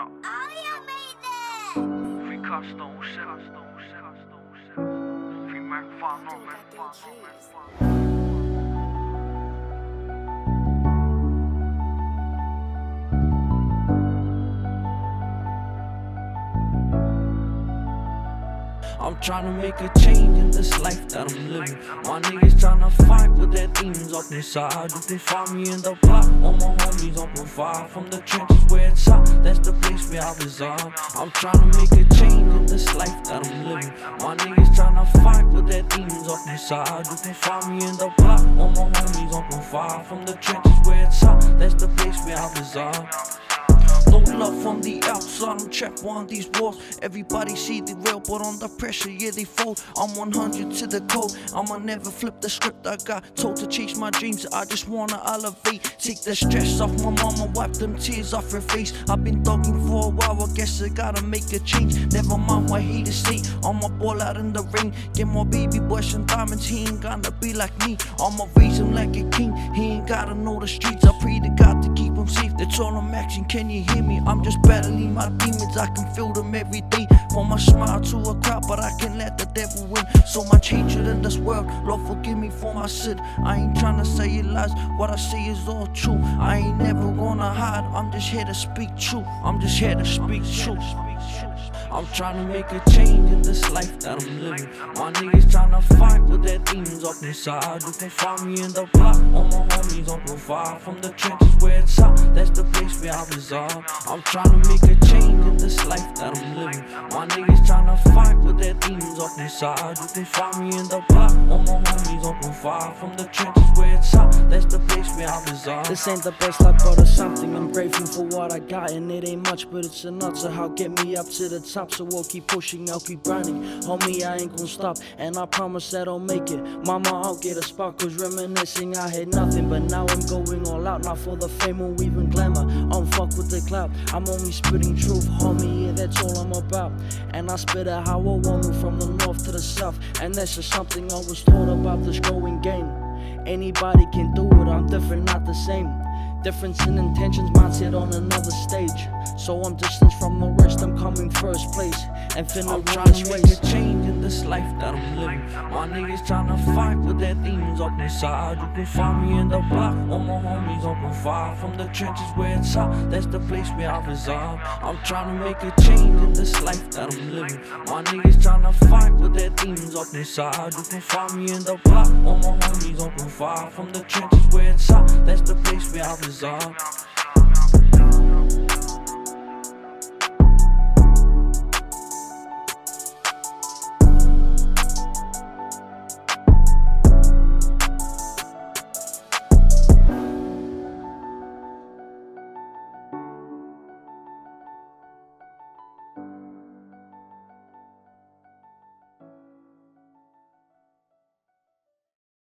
Ja. Vi kaster oss om det. I'm trying to make a change in this life that I'm living. My niggas trying to fight with their demons up inside. You can find me in the block, all my homies on profile. From the trenches where it's hot, that's the place where I reside. I'm trying to make a change in this life that I'm living. My niggas trying to fight with their demons up inside. You can find me in the block, all my homies on profile. From the trenches where it's hot, that's the place where I reside. No love from the outside, I'm trapped on these walls. Everybody see the real, but on the pressure, yeah, they fold. I'm 100 to the code, I'ma never flip the script. I got told to chase my dreams, I just wanna elevate. Take the stress off my mama, wipe them tears off her face. I've been thugging for a while, I guess I gotta make a change. Never mind what he haters say, I'ma ball out in the rain. Get my baby boy some diamonds, he ain't gonna be like me. I'ma raise him like a king, he ain't gotta know the streets. I pray to God to him safe, that's all I'm asking. Can you hear me? I'm just battling my demons, I can feel them every day. From my smile to a crowd, but I can't let the devil win. So much hatred in this world, Lord forgive me for my sin. I ain't tryna say it lies, what I say is all true. I ain't never gonna hide, I'm just here to speak truth. I'm just here to speak truth. I'm trying to make a change in this life that I'm living. My niggas trying to fight with their demons up inside. You can find me in the block, all my profile. From the trenches where it's hot, that's the place where I reside. I'm trying to make a change in this life up inside. You can find me in the block, all my homies on profile. From the trenches where it's hot, that's the place where I reside. This ain't the best life, but it's something. I'm grateful for what I got, and it ain't much, but it's enough to help get me up to the top. So I'll keep pushing, I'll keep grinding. Homie, I ain't gon' stop, and I promise that I'll make it. Mama, I'll get a spot, cause reminiscing, I had nothing, but now I'm going all out. Not for the fame or even glamour. I don't fuck with the clout, I'm only spitting truth, homie, yeah, that's all I'm about. And I spit it how I want from the north to the south, and that's just something I was taught about this growing game. Anybody can do it, I'm different, not the same. Difference in intentions, mindset on another stage. So I'm distanced from the rest, I'm coming first place. And finna I'm run trying this to make a change in this life that I'm living. My niggas trying to fight with their demons up inside. You can find me in the block, all my homies on fire. From the trenches where it's hot, that's the place where I reside. I'm trying to make a change in this life that I'm living. My niggas trying to fight with their demons up inside. You can find me in the block, all my homies on fire. From the trenches where it's hot, that's the place where I reside. All.